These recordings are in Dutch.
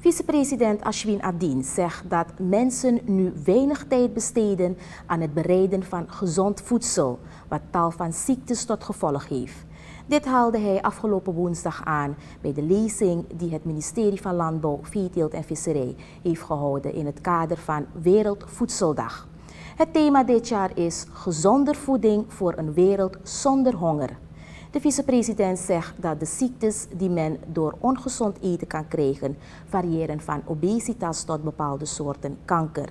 Vicepresident Ashwin Adin zegt dat mensen nu weinig tijd besteden aan het bereiden van gezond voedsel, wat tal van ziektes tot gevolg heeft. Dit haalde hij afgelopen woensdag aan bij de lezing die het ministerie van Landbouw, Veeteelt en Visserij heeft gehouden in het kader van Wereldvoedseldag. Het thema dit jaar is gezonder voeding voor een wereld zonder honger. De vicepresident zegt dat de ziektes die men door ongezond eten kan krijgen variëren van obesitas tot bepaalde soorten kanker.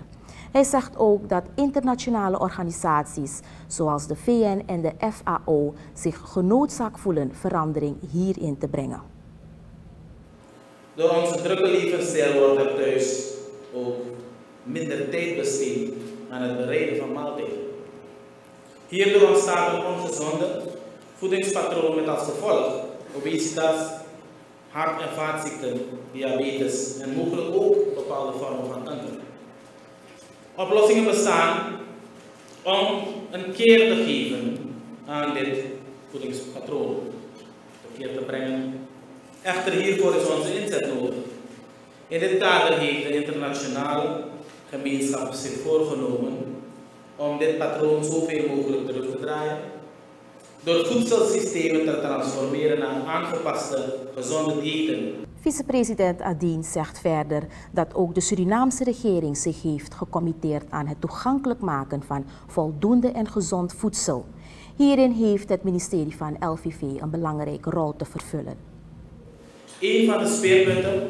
Hij zegt ook dat internationale organisaties zoals de VN en de FAO zich genoodzaakt voelen verandering hierin te brengen. Door onze drukke levensstijl wordt er thuis ook minder tijd besteed aan het bereiden van maaltijden. Hierdoor ontstaat een ongezonde voedingspatroon met als gevolg obesitas, hart- en vaatziekten, diabetes en mogelijk ook bepaalde vormen van kanker. Oplossingen bestaan om een keer te geven aan dit voedingspatroon, een keer te brengen. Echter hiervoor is onze inzet nodig. In dit kader heeft de internationale gemeenschap zich voorgenomen om dit patroon zoveel mogelijk terug te draaien door voedselsystemen te transformeren naar aangepaste, gezonde diëten. Vicepresident Adien zegt verder dat ook de Surinaamse regering zich heeft gecommitteerd aan het toegankelijk maken van voldoende en gezond voedsel. Hierin heeft het ministerie van LVV een belangrijke rol te vervullen. Een van de speerpunten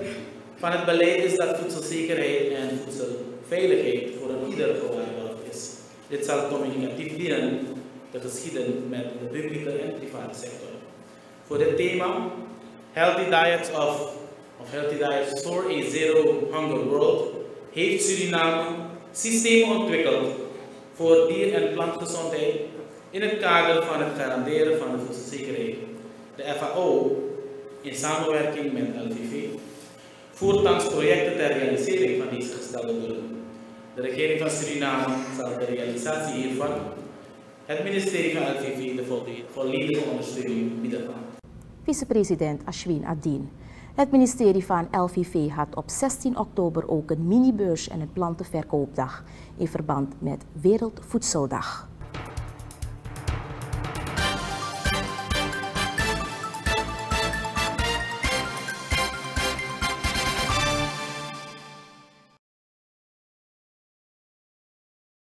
van het beleid is dat voedselzekerheid en voedselveiligheid voor een ieder gewaarborgd is. Dit zal communicatief dienen te geschieden met de publieke en private sector. Voor dit thema, Healthy Diets of, of Healthy Diets for a Zero Hunger World, heeft Suriname systemen ontwikkeld voor dier- en plantgezondheid in het kader van het garanderen van de voedselzekerheid. De FAO, in samenwerking met LVV, voert thans projecten ter realisering van deze gestelde doelen. De regering van Suriname zal de realisatie hiervan het ministerie van LVV de volledige ondersteuning bieden. Vicepresident Ashwin Adin. Het ministerie van LVV had op 16 oktober ook een minibeurs en een plantenverkoopdag in verband met Wereldvoedseldag.